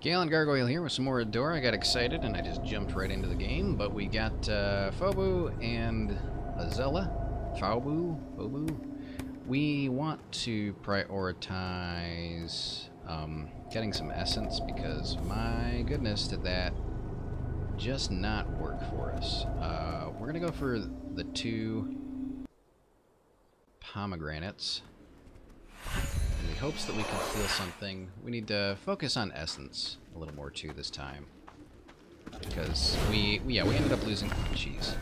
Gallant Gargoyle here with some more Adore. I got excited and I just jumped right into the game, but we got uh, Phobu and Azella. Phobu? Phobu? We want to prioritize um, getting some essence because my goodness did that just not work for us. Uh, we're going to go for the two pomegranates in the hopes that we can feel something. We need to focus on essence a little more too this time. Because we, yeah, we ended up losing, jeez.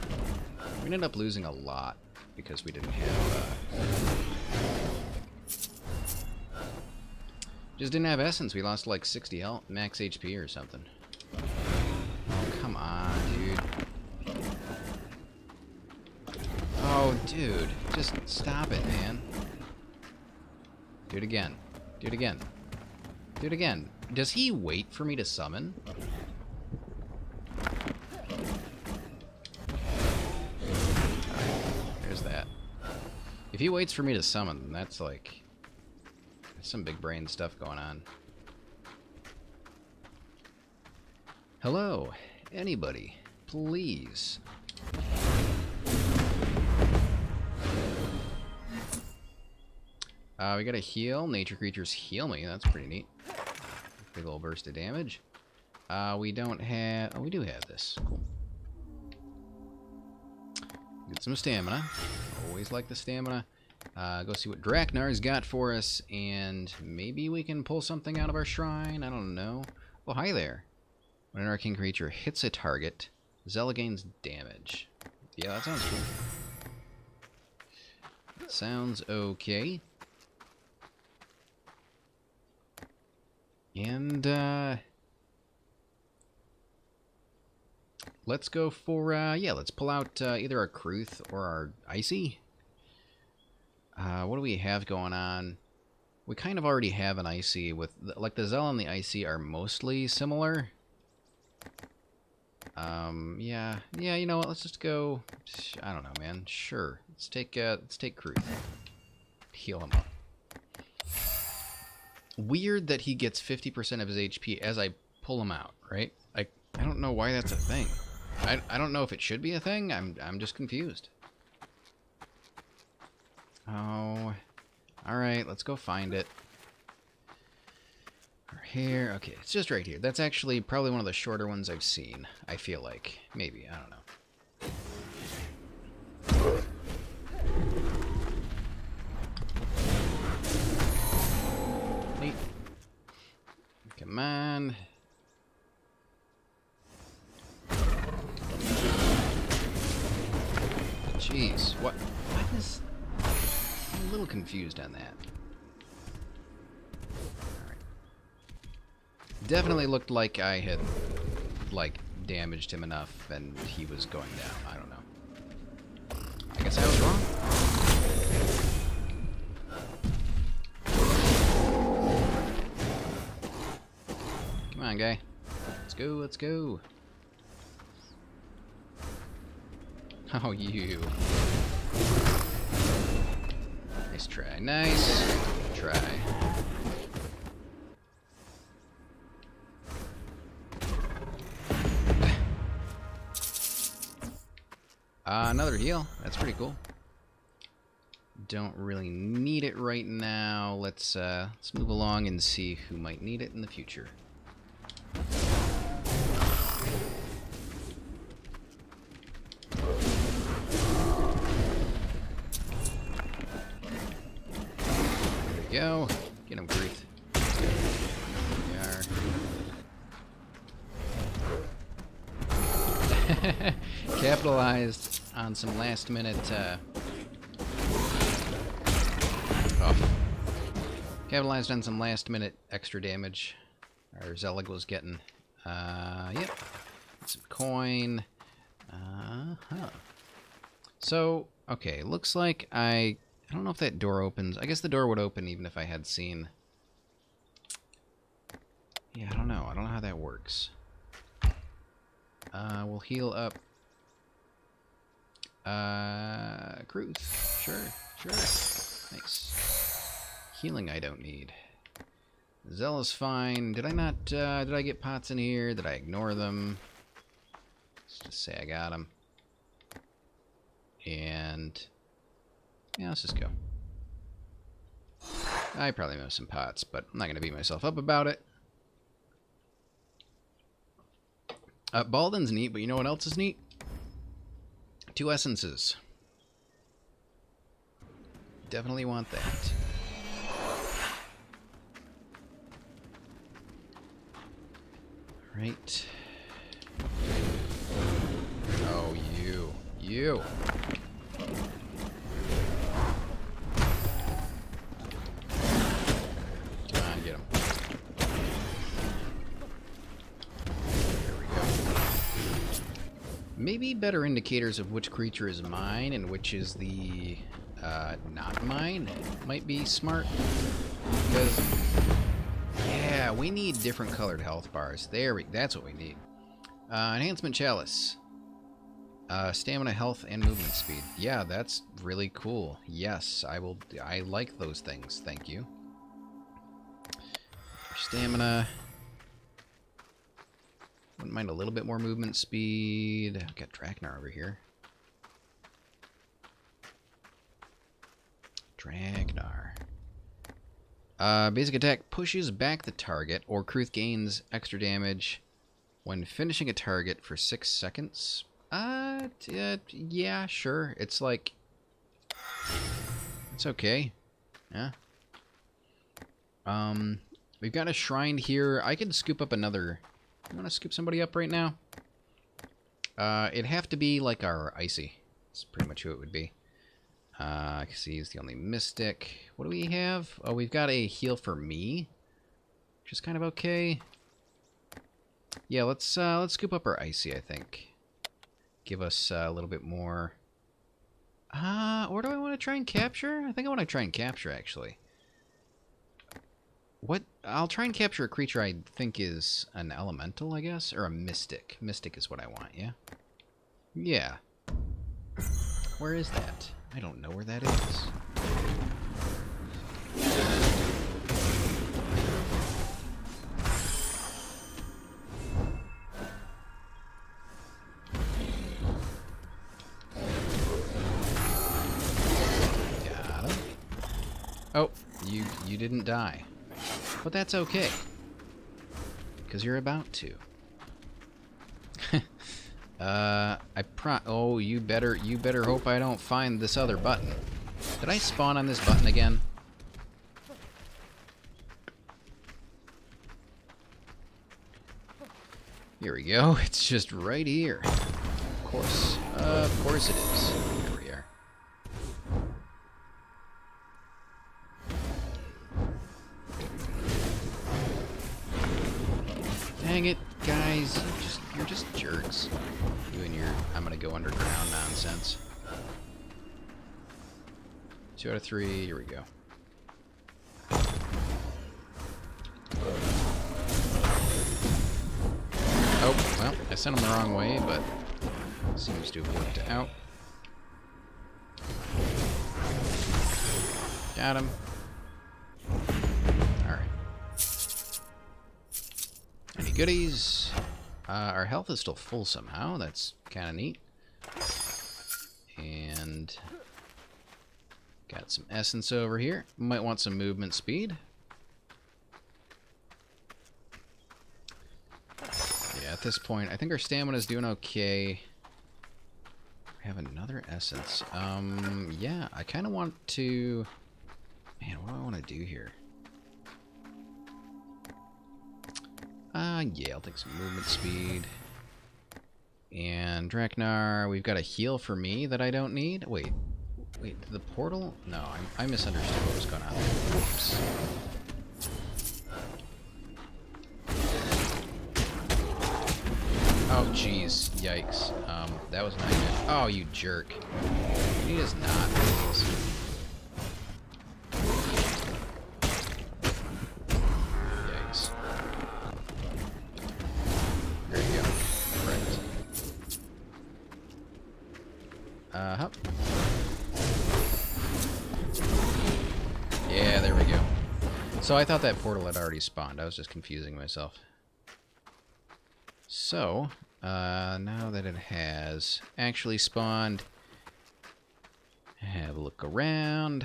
We ended up losing a lot because we didn't have, uh, just didn't have essence. We lost like 60 health, max HP or something. Oh, come on, dude. Oh, dude. Just stop it, man. Do it again. Do it again. Do it again. Does he wait for me to summon? There's that. If he waits for me to summon, that's like... That's some big brain stuff going on. Hello? Anybody? Please. Uh, we got a heal. Nature creatures heal me. That's pretty neat. Big little burst of damage. Uh, we don't have... Oh, we do have this. Cool. Get some stamina. Always like the stamina. Uh, go see what Draknar's got for us, and maybe we can pull something out of our shrine. I don't know. Oh, hi there. When an arcane creature hits a target, Zella gains damage. Yeah, that sounds cool. Sounds okay. And, uh... Let's go for, uh, yeah, let's pull out uh, either our Kruth or our Icy. Uh, what do we have going on? We kind of already have an Icy with, like, the Zell and the Icy are mostly similar. Um, yeah, yeah, you know what, let's just go, I don't know, man, sure. Let's take, uh, let's take Kruth. Heal him up. Weird that he gets 50% of his HP as I pull him out, right? Like, I don't know why that's a thing. I, I don't know if it should be a thing. I'm, I'm just confused. Oh, alright, let's go find it. Here, okay, it's just right here. That's actually probably one of the shorter ones I've seen, I feel like. Maybe, I don't know. Confused on that. Definitely looked like I had, like, damaged him enough and he was going down. I don't know. I guess I was wrong. Come on, guy. Let's go, let's go. Oh, you. Nice try. Nice try. Uh, another heal. That's pretty cool. Don't really need it right now. Let's uh, let's move along and see who might need it in the future. Some last minute, uh... Oh. Capitalized on some last minute extra damage. Our Zelig was getting. Uh, yep. Some coin. Uh huh. So, okay, looks like I I don't know if that door opens. I guess the door would open even if I had seen... Yeah, I don't know. I don't know how that works. Uh, we'll heal up... Uh, Kruth. Sure, sure. Nice. Healing I don't need. Zella's fine. Did I not, uh, did I get pots in here? Did I ignore them? Let's just say I got them. And, yeah, let's just go. I probably missed some pots, but I'm not going to beat myself up about it. Uh, Baldin's neat, but you know what else is neat? Two essences. Definitely want that. Right. Oh, you. You. Maybe better indicators of which creature is mine and which is the uh, not mine might be smart. Because, yeah, we need different colored health bars. There we, that's what we need. Uh, enhancement chalice. Uh, stamina, health, and movement speed. Yeah, that's really cool. Yes, I will. I like those things. Thank you. Stamina. Wouldn't mind a little bit more movement speed. Got Draknar over here. Dragnar. Uh, basic attack pushes back the target, or Kruth gains extra damage when finishing a target for six seconds. Uh, uh, yeah, sure. It's like... It's okay. Yeah. Um, we've got a shrine here. I can scoop up another... You want to scoop somebody up right now? Uh, it'd have to be like our Icy. That's pretty much who it would be. Uh, I can see he's the only Mystic. What do we have? Oh, we've got a heal for me. Which is kind of okay. Yeah, let's, uh, let's scoop up our Icy, I think give us uh, a little bit more. Uh, or do I want to try and capture? I think I want to try and capture, actually. What? I'll try and capture a creature I think is an elemental, I guess? Or a mystic. Mystic is what I want, yeah? Yeah. Where is that? I don't know where that is. Oh, you you didn't die. But that's okay. Because you're about to. uh, I pro- Oh, you better- you better hope I don't find this other button. Did I spawn on this button again? Here we go. It's just right here. Of course. Uh, of course it is. Dang it, guys. You're just, you're just jerks. You and your I'm gonna go underground nonsense. Two out of three. Here we go. Oh, well, I sent him the wrong way, but seems to have worked out. Got him. Goodies. Uh, our health is still full somehow. That's kind of neat. And got some essence over here. Might want some movement speed. Yeah, at this point, I think our stamina is doing okay. We have another essence. Um, yeah, I kind of want to... Man, what do I want to do here? Uh, yeah, I'll take some movement speed. And Draknar, we've got a heal for me that I don't need. Wait, wait, the portal? No, I, I misunderstood what was going on. Oops. Oh, jeez. Yikes. Um, that was not good. Oh, you jerk. He does not, please. So I thought that portal had already spawned. I was just confusing myself. So, uh, now that it has actually spawned, have a look around.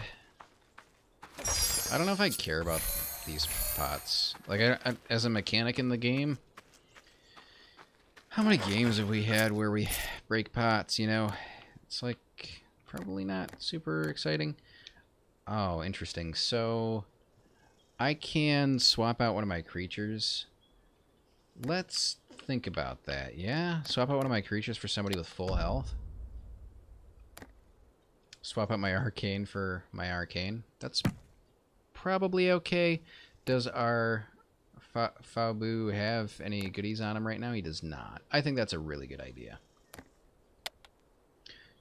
I don't know if I care about these pots. Like, I, I, as a mechanic in the game, how many games have we had where we break pots, you know? It's like, probably not super exciting. Oh, interesting. So, I can swap out one of my creatures. Let's think about that, yeah? Swap out one of my creatures for somebody with full health. Swap out my arcane for my arcane. That's probably okay. Does our Fa Fabu have any goodies on him right now? He does not. I think that's a really good idea.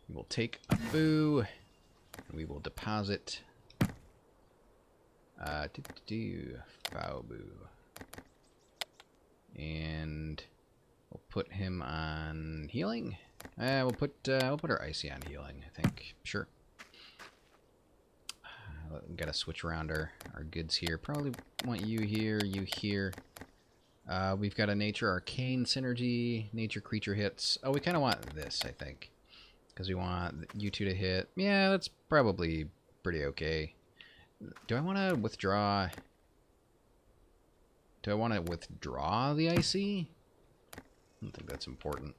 We will take a boo. And we will deposit. Uh, do, do, do. And we'll put him on healing. Uh, we'll put uh, we'll put our icy on healing. I think. Sure. Uh, gotta switch around our our goods here. Probably want you here, you here. Uh, we've got a nature arcane synergy, nature creature hits. Oh, we kind of want this, I think, because we want you two to hit. Yeah, that's probably pretty okay. Do I want to withdraw? Do I want to withdraw the IC? I don't think that's important.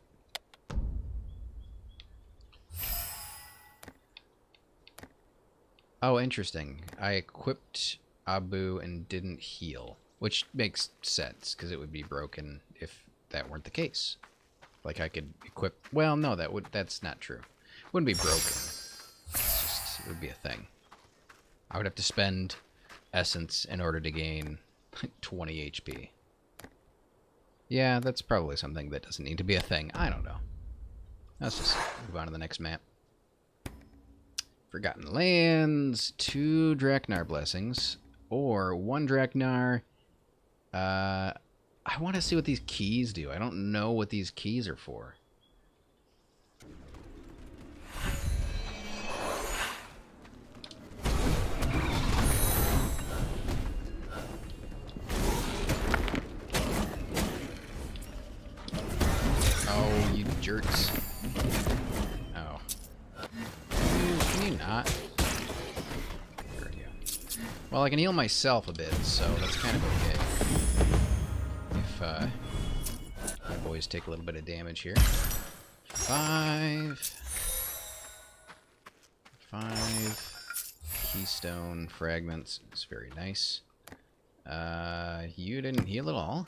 Oh, interesting. I equipped Abu and didn't heal, which makes sense because it would be broken if that weren't the case. Like I could equip. Well, no, that would that's not true. Wouldn't be broken. Just it would be a thing. I would have to spend essence in order to gain 20 HP. Yeah, that's probably something that doesn't need to be a thing. I don't know. Let's just move on to the next map. Forgotten Lands, two Draknar Blessings, or one Draknar. Uh, I want to see what these keys do. I don't know what these keys are for. Oh, you jerks. Oh. Can you, not? There we go. Well, I can heal myself a bit, so that's kind of okay. If, uh, my boys take a little bit of damage here. Five. Five. Keystone fragments. It's very nice. Uh, you didn't heal at all?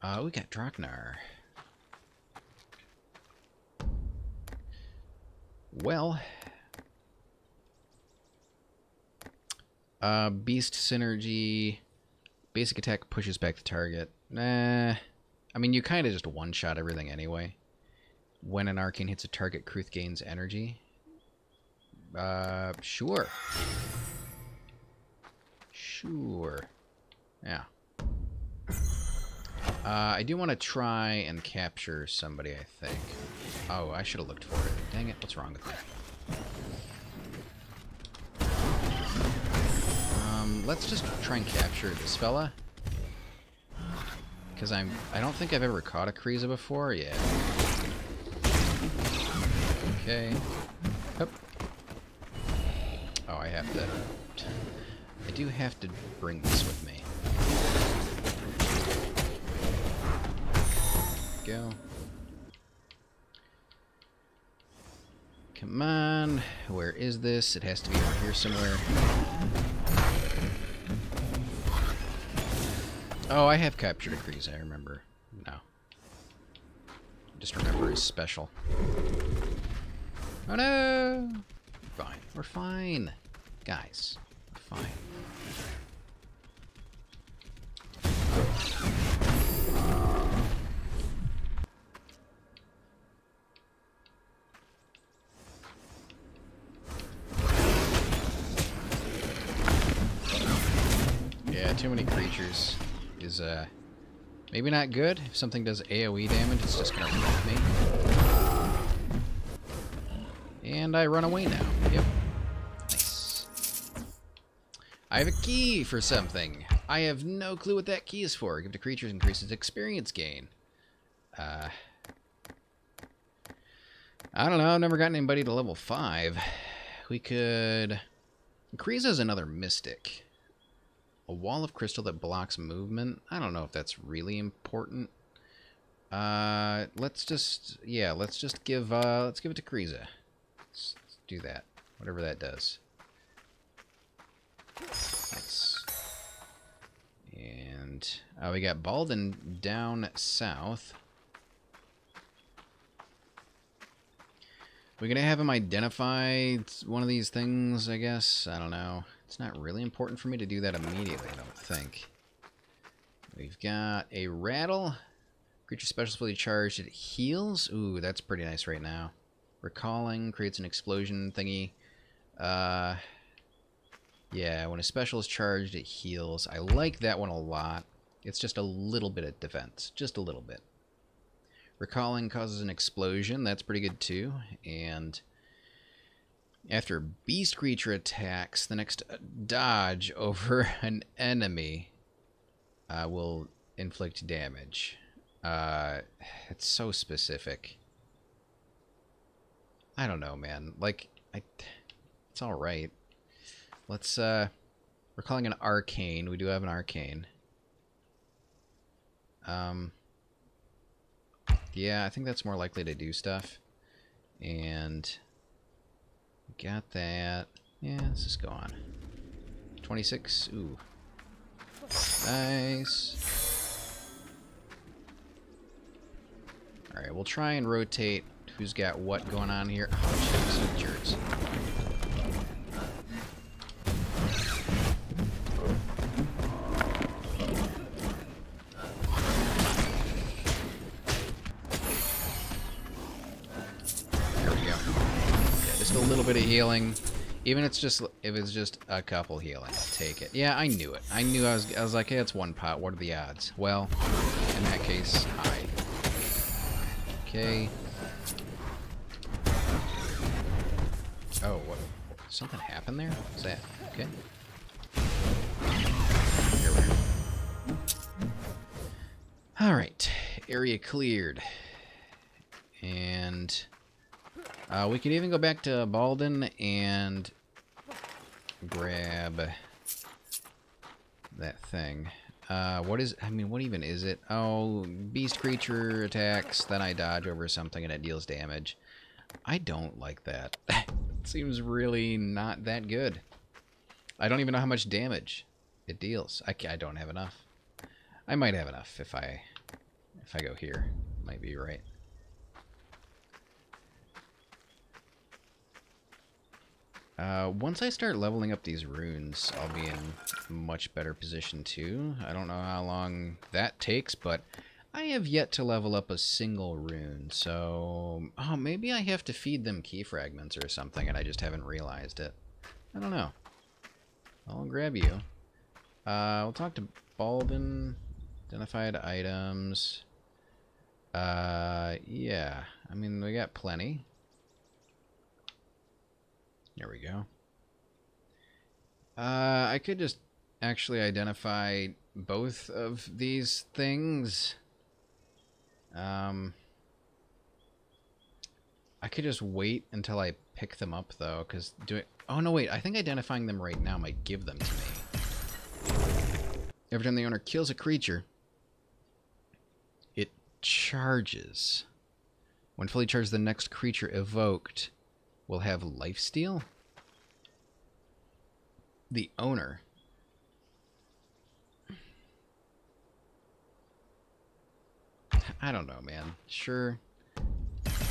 Uh, we got Draknar. Well, uh, Beast Synergy, basic attack pushes back the target. Nah, I mean, you kind of just one-shot everything anyway. When an arcane hits a target, Kruth gains energy. Uh, sure. Sure. Yeah. Uh, I do want to try and capture somebody, I think. Oh, I should have looked for it. Dang it, what's wrong with me? Let's just try and capture this fella. Because I'm... I don't think I've ever caught a Kriza before. Yeah. Okay. Oh, I have to... I do have to bring this with me. go. Come on. Where is this? It has to be over here somewhere. Oh, I have captured a I remember. No. Just remember his special. Oh no! Fine. We're fine. Guys. We're fine. Yeah, too many creatures is uh, maybe not good. If something does AoE damage, it's just going to wreck me. And I run away now. Yep. Nice. I have a key for something. I have no clue what that key is for. Give to creatures increases experience gain. Uh, I don't know. I've never gotten anybody to level 5. We could... Kriza's another mystic. A wall of crystal that blocks movement. I don't know if that's really important. Uh, let's just... Yeah, let's just give... Uh, let's give it to Kriza. Let's, let's do that. Whatever that does. Nice. And uh, we got Baldin down south. We're gonna have him identify one of these things, I guess. I don't know. It's not really important for me to do that immediately, I don't think. We've got a rattle. Creature special fully charged. It heals. Ooh, that's pretty nice right now. Recalling creates an explosion thingy. Uh, yeah, when a special is charged, it heals. I like that one a lot. It's just a little bit of defense. Just a little bit. Recalling causes an explosion. That's pretty good too. And after beast creature attacks, the next dodge over an enemy uh, will inflict damage. Uh, it's so specific. I don't know, man. Like, I, it's all right. Let's. Uh, we're calling an arcane. We do have an arcane. Um. Yeah, I think that's more likely to do stuff. And got that. Yeah, let's just go on. 26. Ooh. Nice. Alright, we'll try and rotate who's got what going on here. Oh, jeez, jerks. Healing. Even if it's just if it's just a couple healing, I'll take it. Yeah, I knew it. I knew I was I was like, hey, it's one pot. What are the odds? Well, in that case, high. Okay. Oh, what? Something happened there? What's that? Okay. All right, area cleared, and uh, we could even go back to Baldin and grab that thing. Uh, what is, I mean, what even is it? Oh, beast creature attacks, then I dodge over something and it deals damage. I don't like that. it seems really not that good. I don't even know how much damage it deals. I, I don't have enough. I might have enough if I, if I go here. Might be right. Uh, once I start leveling up these runes, I'll be in much better position too. I don't know how long that takes, but I have yet to level up a single rune, so... Oh, maybe I have to feed them key fragments or something, and I just haven't realized it. I don't know. I'll grab you. Uh, we'll talk to Baldin. Identified items. Uh, yeah. I mean, we got plenty. There we go. Uh, I could just actually identify both of these things. Um, I could just wait until I pick them up, though, because doing... Oh, no, wait. I think identifying them right now might give them to me. Every time the owner kills a creature, it charges. When fully charged, the next creature evoked will have lifesteal? The owner. I don't know, man. Sure.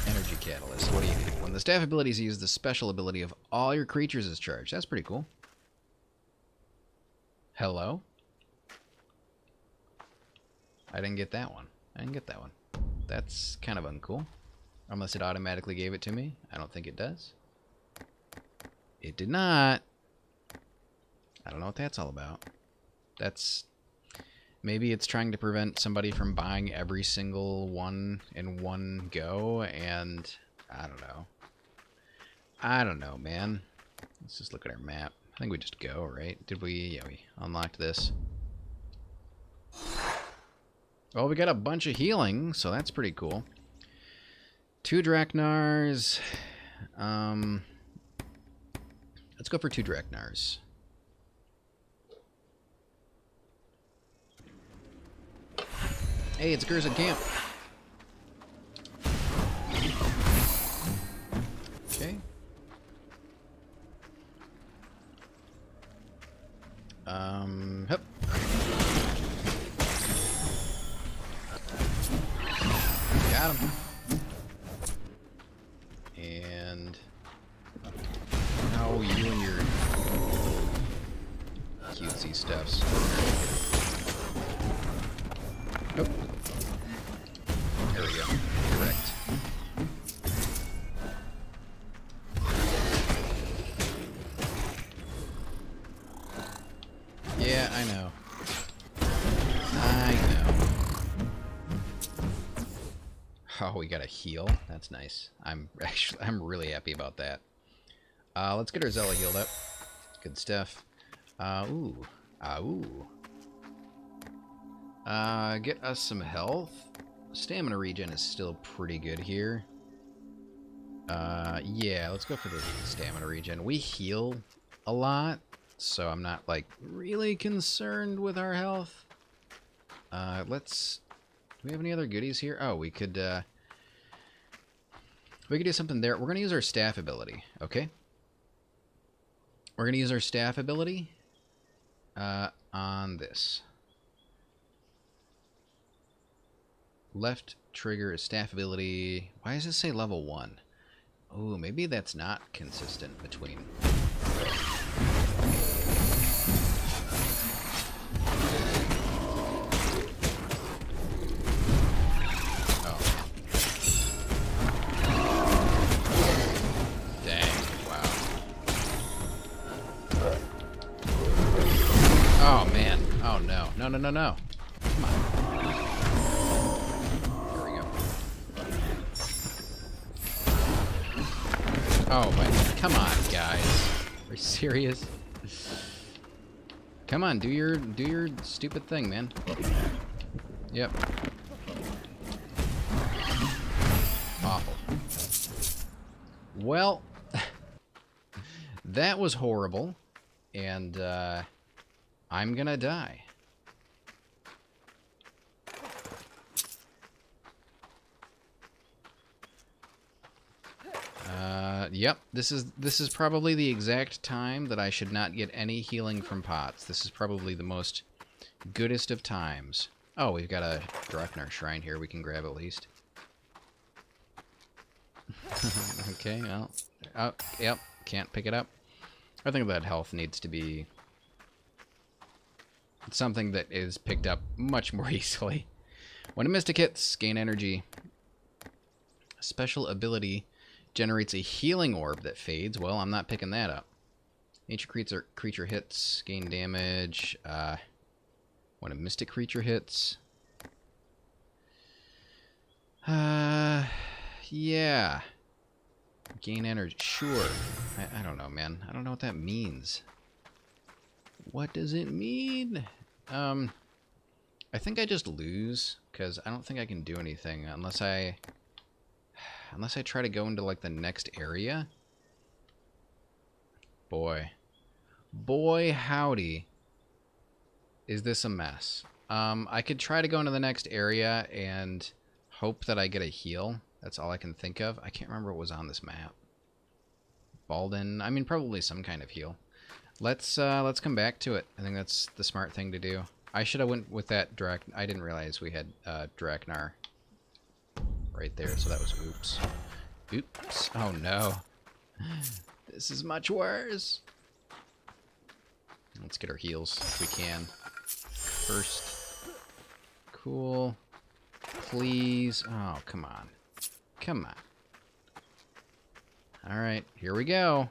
Energy Catalyst. What do you do? When the staff abilities use the special ability of all your creatures is charged. That's pretty cool. Hello? I didn't get that one. I didn't get that one. That's kind of uncool. Unless it automatically gave it to me. I don't think it does. It did not. I don't know what that's all about. That's... Maybe it's trying to prevent somebody from buying every single one in one go, and... I don't know. I don't know, man. Let's just look at our map. I think we just go, right? Did we? Yeah, we unlocked this. Well, we got a bunch of healing, so that's pretty cool. Two Draknars. Um, let's go for two Draknars. Hey, it's Cursed Camp. Okay. Um, heal. That's nice. I'm actually I'm really happy about that. Uh, let's get our Zella healed up. Good stuff. Uh, ooh. Uh, ooh. Uh, get us some health. Stamina regen is still pretty good here. Uh, yeah, let's go for the stamina regen. We heal a lot, so I'm not, like, really concerned with our health. Uh, let's... Do we have any other goodies here? Oh, we could, uh... We could do something there. We're going to use our staff ability, okay? We're going to use our staff ability uh, on this. Left trigger is staff ability. Why does it say level 1? Oh, maybe that's not consistent between... no, no, no, no. Come on. There we go. Oh, come on, guys. Are you serious? Come on, do your do your stupid thing, man. Yep. Awful. Well, that was horrible, and uh, I'm gonna die. Uh, yep, this is this is probably the exact time that I should not get any healing from pots. This is probably the most goodest of times. Oh, we've got a Draknar shrine here we can grab at least. okay, well, oh, yep, can't pick it up. I think that health needs to be something that is picked up much more easily. When a mystic hits, gain energy. Special ability generates a healing orb that fades. Well, I'm not picking that up. Nature creature, creature hits, gain damage. Uh, when a mystic creature hits. Uh, yeah. Gain energy. Sure. I, I don't know, man. I don't know what that means. What does it mean? Um, I think I just lose, because I don't think I can do anything unless I Unless I try to go into, like, the next area. Boy. Boy, howdy. Is this a mess? Um, I could try to go into the next area and hope that I get a heal. That's all I can think of. I can't remember what was on this map. Baldin. I mean, probably some kind of heal. Let's uh, let's come back to it. I think that's the smart thing to do. I should have went with that Drak. I didn't realize we had uh, Draknar right there, so that was oops. Oops. Oh no. This is much worse. Let's get our heals if we can. First. Cool. Please. Oh, come on. Come on. Alright, here we go.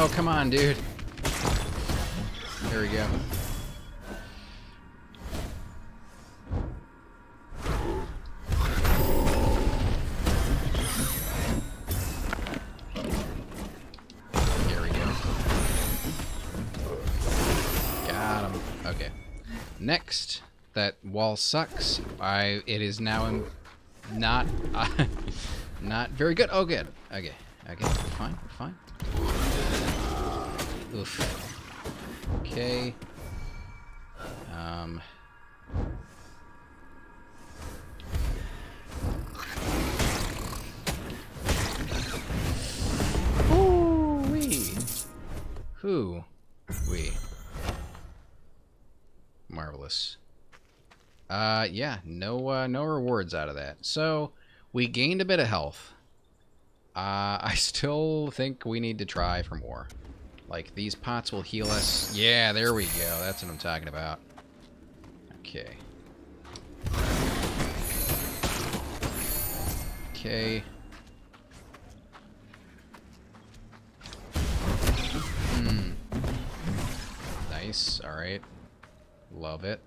Oh, come on, dude. There we go. There we go. Got him. Okay. Next, that wall sucks. I. It is now in, not, uh, not very good. Oh, good. Okay. Okay. Fine. Fine. Oof. Okay. Um. Ooh-wee. Who? We. Marvelous. Uh, yeah, no, uh, no rewards out of that. So, we gained a bit of health. Uh, I still think we need to try for more. Like, these pots will heal us. Yeah, there we go. That's what I'm talking about. Okay. Okay. Hmm. Nice. Alright. Love it.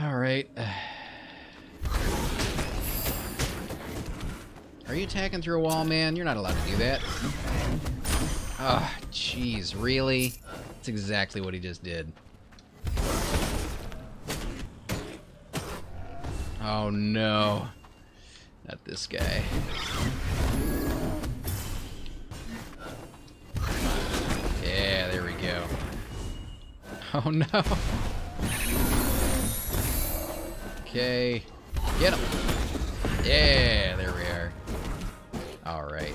Alright. Are you attacking through a wall, man? You're not allowed to do that. Ah, oh, jeez, really? That's exactly what he just did. Oh no. Not this guy. Yeah, there we go. Oh no. Okay. Get him. Yeah. Alright.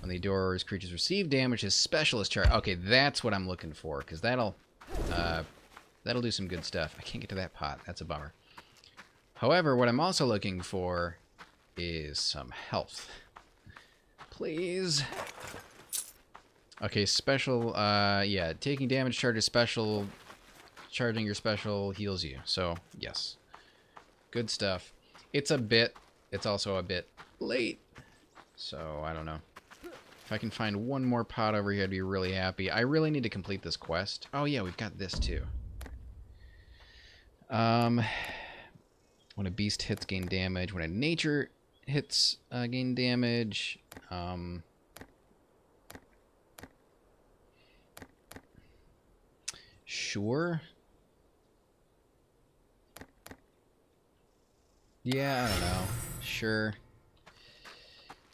When the door's creatures receive damage, his specialist charge. Okay, that's what I'm looking for, because that'll uh, that'll do some good stuff. I can't get to that pot. That's a bummer. However, what I'm also looking for is some health. Please. Okay, special, uh, yeah, taking damage charges special, charging your special heals you. So, yes. Good stuff. It's a bit, it's also a bit late. So, I don't know. If I can find one more pot over here, I'd be really happy. I really need to complete this quest. Oh, yeah, we've got this, too. Um, when a beast hits, gain damage. When a nature hits, uh, gain damage. Um... Sure. Yeah, I don't know. Sure.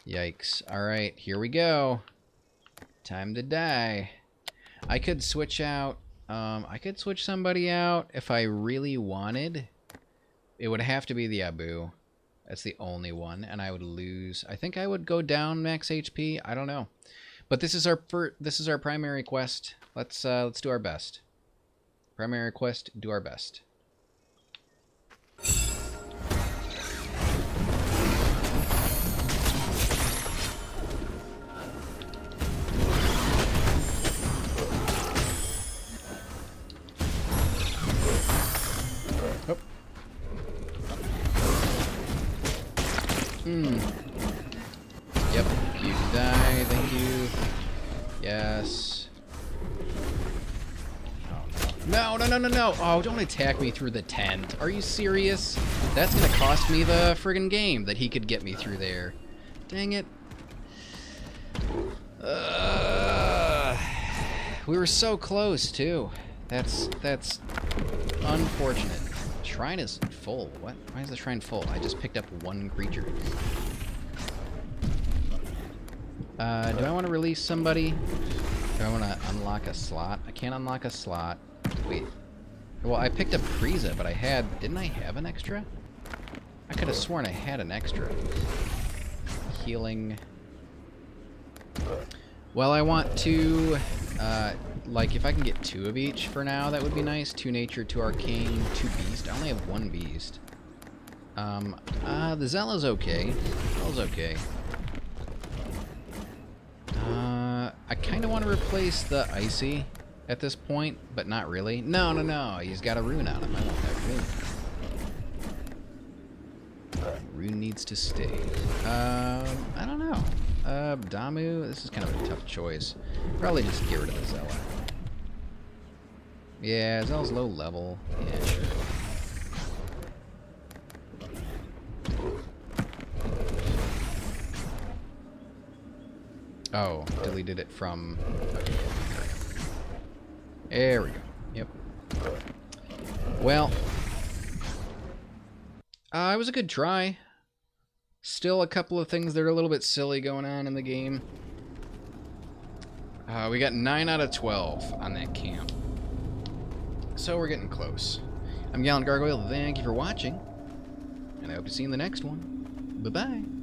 Yikes. Alright, here we go. Time to die. I could switch out... Um, I could switch somebody out if I really wanted. It would have to be the Abu. That's the only one, and I would lose. I think I would go down max HP. I don't know, but this is our first. this is our primary quest. Let's uh, let's do our best. Primary quest, do our best. Hmm. Yep. You die. Thank you. Yes. No, no, no, no, no. Oh, don't attack me through the tent. Are you serious? That's gonna cost me the friggin' game that he could get me through there. Dang it. Uh, we were so close, too. That's, that's unfortunate shrine is full. What? Why is the shrine full? I just picked up one creature. Uh, do I want to release somebody? Do I want to unlock a slot? I can't unlock a slot. Wait. Well, I picked up Frieza, but I had... Didn't I have an extra? I could have sworn I had an extra. Healing. Well, I want to... Uh, like, if I can get two of each for now, that would be nice. Two nature, two arcane, two beast. I only have one beast. Um, uh, the Zella's okay. Zella's okay. Uh, I kind of want to replace the Icy at this point, but not really. No, no, no. He's got a rune on him. I want that rune. Rune needs to stay. Um, I don't know. Uh, Damu, this is kind of a tough choice. Probably just get rid of the Zella. Yeah, Zella's low level. Yeah, sure. Oh, deleted it from... There we go. Yep. Well, uh, it was a good try. Still a couple of things that are a little bit silly going on in the game. Uh, we got 9 out of 12 on that camp. So we're getting close. I'm Gallant Gargoyle, thank you for watching. And I hope to see you in the next one. Bye-bye.